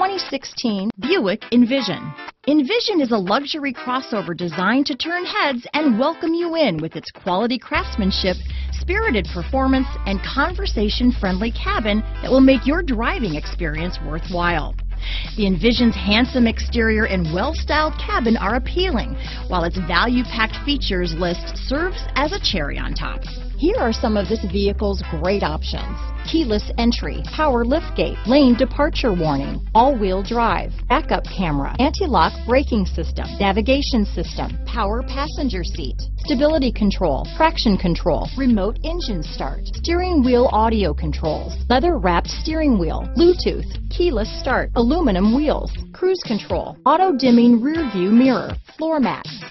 2016 Buick Envision. Envision is a luxury crossover designed to turn heads and welcome you in with its quality craftsmanship, spirited performance, and conversation-friendly cabin that will make your driving experience worthwhile. The Envision's handsome exterior and well-styled cabin are appealing, while its value-packed features list serves as a cherry on top. Here are some of this vehicle's great options. Keyless entry, power liftgate, lane departure warning, all-wheel drive, backup camera, anti-lock braking system, navigation system, power passenger seat, stability control, traction control, remote engine start, steering wheel audio controls, leather wrapped steering wheel, Bluetooth, keyless start, aluminum wheels, cruise control, auto dimming rear view mirror, floor mats.